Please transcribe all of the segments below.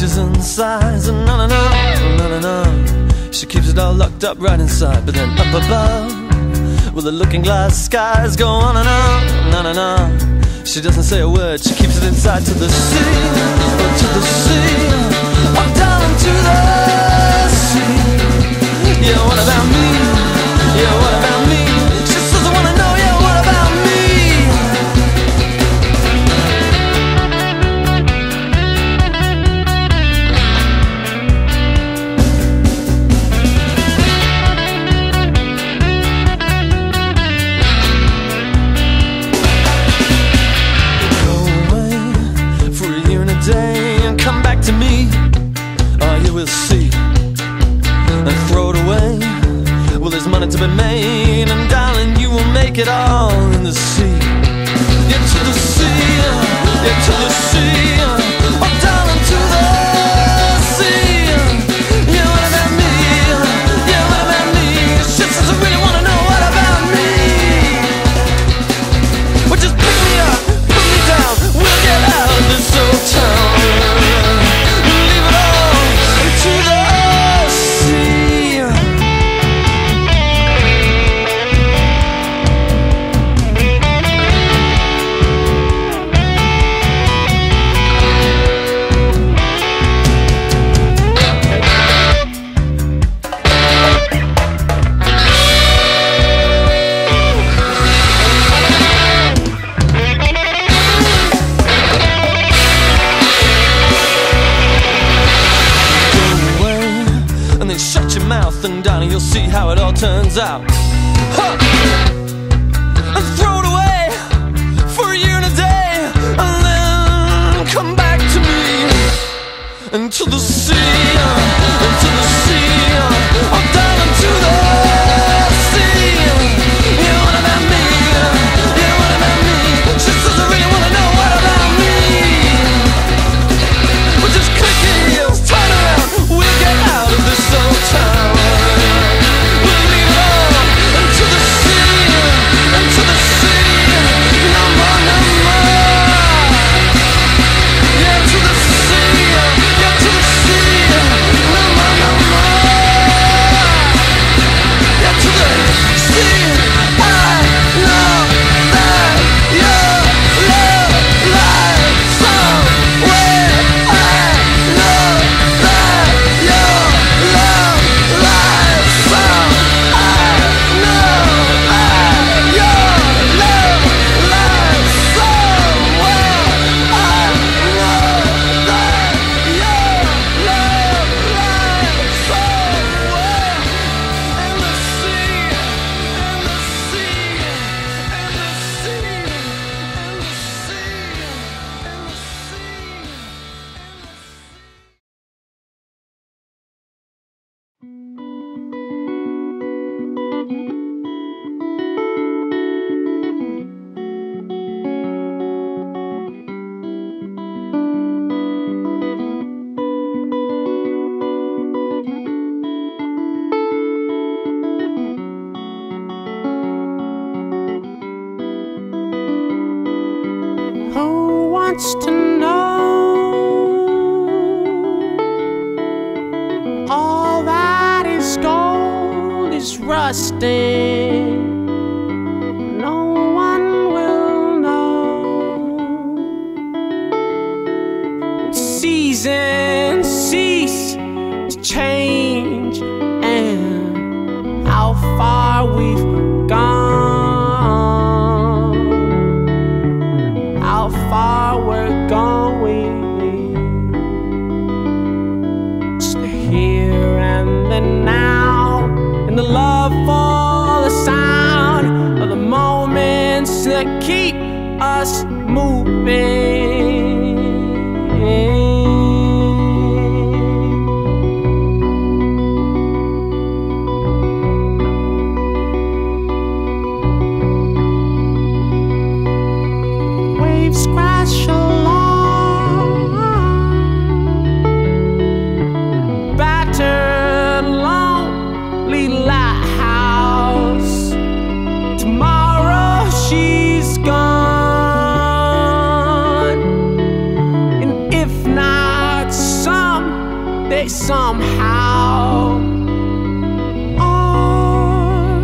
rises and sighs and na na na na na na. She keeps it all locked up right inside, but then up above, well the looking glass skies go on and on, na na na. She doesn't say a word, she keeps it inside to the sea, to the sea, oh down to the sea. Yeah, what about me? Yeah, what about me? And down and you'll see how it all turns out. Huh. And throw it away for a year and a day and then come back to me into the sea, To know all that is gold is rusting? No one will know. Seasons cease to change, and how far we've gone how far we're going. Just the here and the now, and the love for the sound of the moments that keep us they somehow are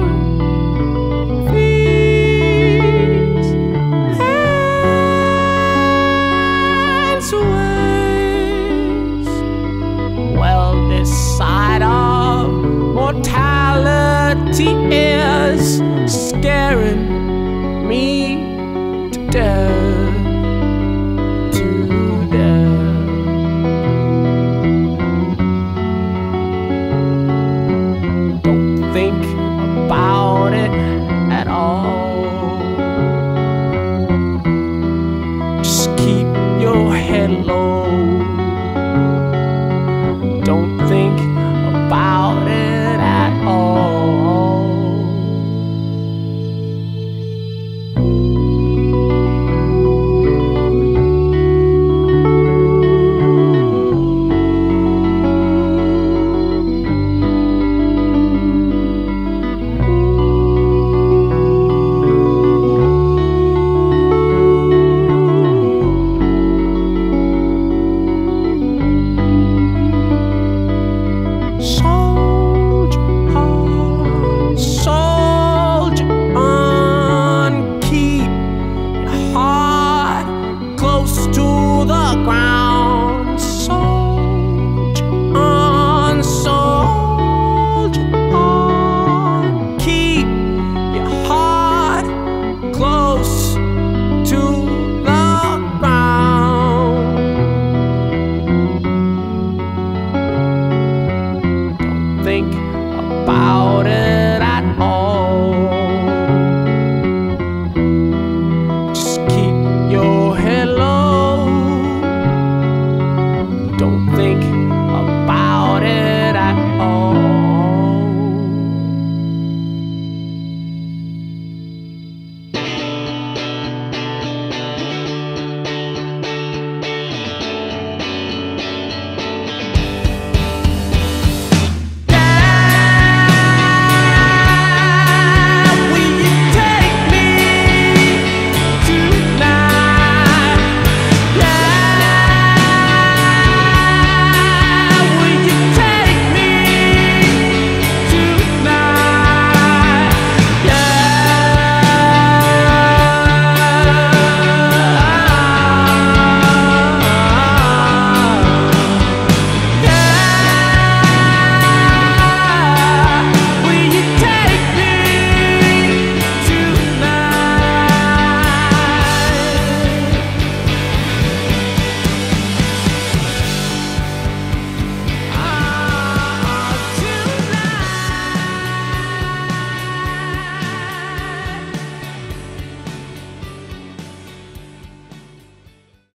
well this side of mortality is scaring